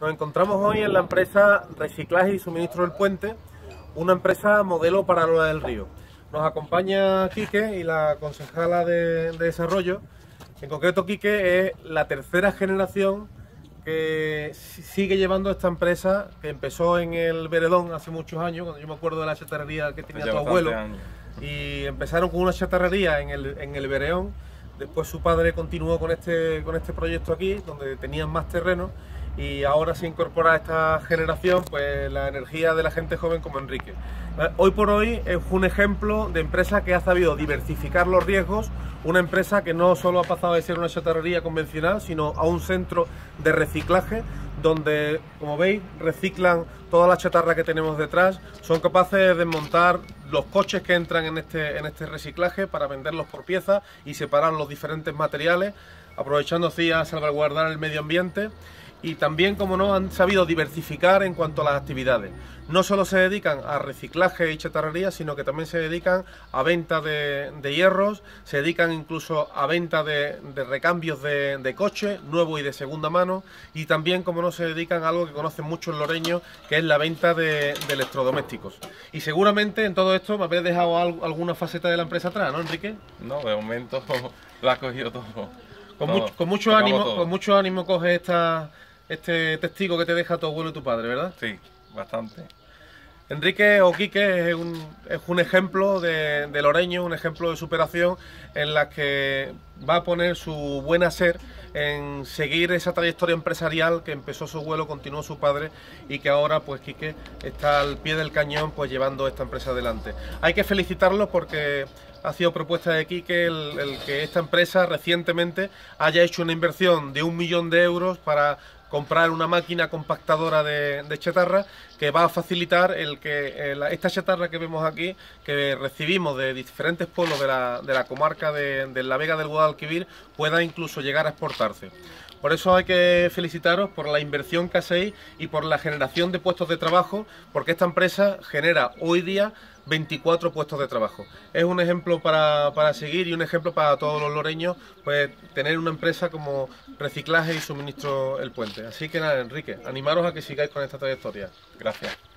Nos encontramos hoy en la empresa Reciclaje y Suministro del Puente, una empresa modelo para Lola del Río. Nos acompaña Quique y la concejala de, desarrollo. En concreto, Quique es la tercera generación que sigue llevando esta empresa que empezó en el Veredón hace muchos años, cuando yo me acuerdo de la chatarrería que tenía tu abuelo. Y empezaron con una chatarrería en el, en el Vereón. Después su padre continuó con este, con este proyecto aquí, donde tenían más terreno y ahora se incorpora a esta generación pues la energía de la gente joven como Enrique. Hoy por hoy es un ejemplo de empresa que ha sabido diversificar los riesgos, una empresa que no solo ha pasado de ser una chatarrería convencional, sino a un centro de reciclaje donde, como veis, reciclan toda la chatarra que tenemos detrás, son capaces de desmontar los coches que entran en este, en este reciclaje para venderlos por piezas y separar los diferentes materiales, aprovechando así a salvaguardar el medio ambiente y también, como no, han sabido diversificar en cuanto a las actividades. No solo se dedican a reciclaje y chatarrería, sino que también se dedican a venta de, hierros, se dedican incluso a venta de, recambios de, de coches, nuevos y de segunda mano, y también, como no, se dedican a algo que conocen muchos loreños, que es la venta de, electrodomésticos. Y seguramente en todo esto me habéis dejado alguna faceta de la empresa atrás, ¿no, Enrique? No, de momento lo ha cogido todo. Con, mucho ánimo, con mucho ánimo coge esta este testigo que te deja tu abuelo y tu padre, ¿verdad? Sí, bastante. Enrique o Quique es un, ejemplo de, de, Loreño, un ejemplo de superación en la que va a poner su buen hacer en seguir esa trayectoria empresarial que empezó su abuelo, continuó su padre y que ahora pues Quique está al pie del cañón pues llevando esta empresa adelante. Hay que felicitarlos porque ha sido propuesta de Quique el, el que esta empresa recientemente haya hecho una inversión de un millón de euros para comprar una máquina compactadora de, chatarra que va a facilitar el que eh, esta chatarra que vemos aquí, que recibimos de diferentes pueblos de la, comarca de, la Vega del Guadalquivir, pueda incluso llegar a exportarse. Por eso hay que felicitaros por la inversión que hacéis y por la generación de puestos de trabajo, porque esta empresa genera hoy día 24 puestos de trabajo. Es un ejemplo para, seguir y un ejemplo para todos los loreños, pues tener una empresa como reciclaje y suministro el puente. Así que nada, Enrique, animaros a que sigáis con esta trayectoria. Gracias.